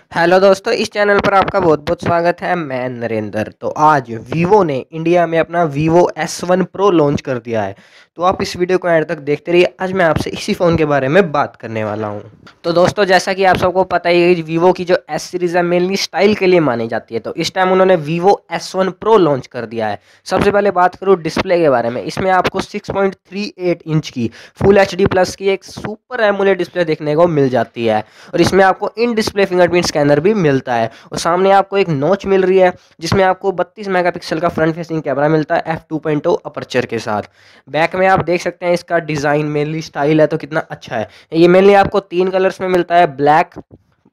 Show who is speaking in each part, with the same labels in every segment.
Speaker 1: Hello दोस्तों, इस channel पर आपका बहुत बहुत स्वागत है। मैं नरेंद्र। तो आज वीवो ने इंडिया में अपना वीवो S1 Pro लॉन्च कर दिया है। तो आप इस वीडियो को एंड तक देखते रहिए। आज मैं आपसे इसी फ़ोन के बारे में बात करने वाला हूँ। तो दोस्तों, जैसा कि आप सबको पता ही है वीवो की जो एस सीरीज़ है मेनली स्टाइल के लिए मानी जाती है। तो इस टाइम उन्होंने वीवो S1 Pro लॉन्च कर दिया है। सबसे पहले बात करूँ डिस्प्ले के बारे में। इसमें आपको सिक्स इंच की फुल एचडी प्लस की एक सुपर एमुलेट डिस्प्ले देखने को मिल जाती है। और इसमें आपको इन डिस्प्ले फिंगरप्रिंट स्कैनर भी मिलता है। और सामने आपको एक नोच मिल रही है, जिसमें आपको 32 मेगापिक्सल का फ्रंट फेसिंग कैमरा मिलता है एफ़ टू पॉइंट अपर्चर के साथ। बैक में आप देख सकते हैं इसका डिज़ाइन मेनली स्टाइल है तो कितना अच्छा है। ये मेनली आपको तीन कलर्स में मिलता है ब्लैक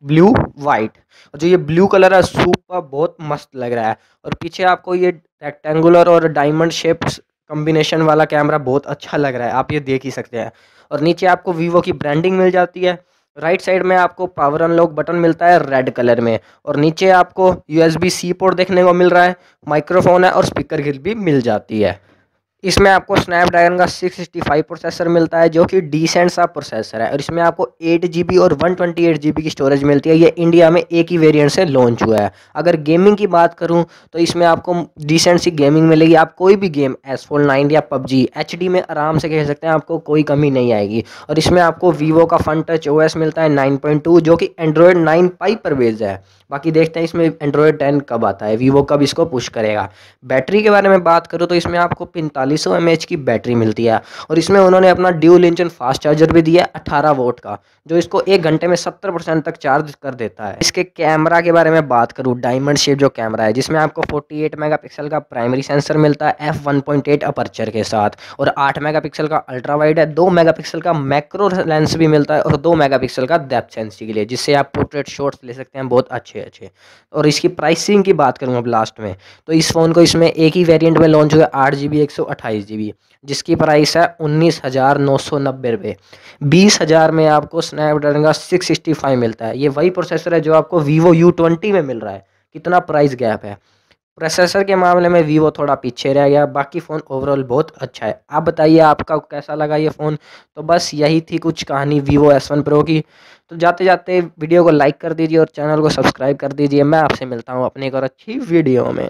Speaker 1: ब्लू वाइट और जो ये ब्लू कलर है सुपर बहुत मस्त लग रहा है। और पीछे आपको ये रेक्टेंगुलर और डायमंड शेप कॉम्बिनेशन वाला कैमरा बहुत अच्छा लग रहा है, आप ये देख ही सकते हैं। और नीचे आपको वीवो की ब्रांडिंग मिल जाती है। राइट साइड में आपको पावर अनलॉक बटन मिलता है रेड कलर में और नीचे आपको यूएसबी सी पोर्ट देखने को मिल रहा है, माइक्रोफोन है और स्पीकर ग्रिल भी मिल जाती है। इसमें आपको स्नैपड्रैगन का 665 प्रोसेसर मिलता है, जो कि डिसेंट सा प्रोसेसर है। और इसमें आपको एट जी बी और one twenty eight G B की स्टोरेज मिलती है। ये इंडिया में एक ही वेरिएंट से लॉन्च हुआ है। अगर गेमिंग की बात करूँ तो इसमें आपको डिसेंट सी गेमिंग मिलेगी। आप कोई भी गेम एस फोर नाइन या पबजी एच डी में आराम से खेल सकते हैं, आपको कोई कमी नहीं आएगी। और इसमें आपको वीवो का फन टच ओ एस मिलता है नाइन पॉइंट टू जो कि एंड्रॉयड नाइन पाई पर बेस्ड है। बाकी देखते हैं इसमें एंड्रॉयड टेन कब आता है। वीवो कब इसको पुश करेगा। बैटरी के बारे में बात करूँ तो इसमें आपको पैंतालीस सौ की बैटरी मिलती है। और इसमें उन्होंने अपना ड्यूल इंजन फास्ट चार्जर भी दिया, अठारह वोट का, जो इसको एक घंटे में सत्तर परसेंट तक चार्ज कर देता है। इसके कैमरा के बारे में बात करूँ, डायमंड शेप जो कैमरा है, जिसमें आपको फोर्टी एट मेगा का प्राइमरी सेंसर मिलता है एफ़ वन अपर्चर के साथ, और आठ मेगा का अल्ट्रा वाइड है, दो मेगा का मैक्रो लेंस भी मिलता है, और दो मेगा का डेप्थ सेंस के लिए, जिससे आप पोर्ट्रेट शॉट्स ले सकते हैं बहुत अच्छे अच्छे और इसकी प्राइसिंग की बात करूँ अब लास्ट में तो इस फ़ोन को इसमें एक ही वेरिएंट में लॉन्च हुआ आठ जी बी एक सौ अट्ठाईस जी बी जिसकी प्राइस है उन्नीस हज़ार नौ सौ नब्बे रुपये बीस हज़ार में आपको स्नैपड्रैगन का सिक्स सिक्सटी फाइव मिलता है। ये वही प्रोसेसर है जो आपको वीवो यू ट्वेंटी में मिल रहा है। कितना प्राइस गैप है। प्रोसेसर के मामले में वीवो थोड़ा पीछे रह गया, बाकी फ़ोन ओवरऑल बहुत अच्छा है। आप बताइए, आपका कैसा लगा ये फ़ोन तो बस यही थी कुछ कहानी वीवो एस वन प्रो की। तो जाते जाते वीडियो को लाइक कर दीजिए और चैनल को सब्सक्राइब कर दीजिए। मैं आपसे मिलता हूँ अपनी एक और अच्छी वीडियो में।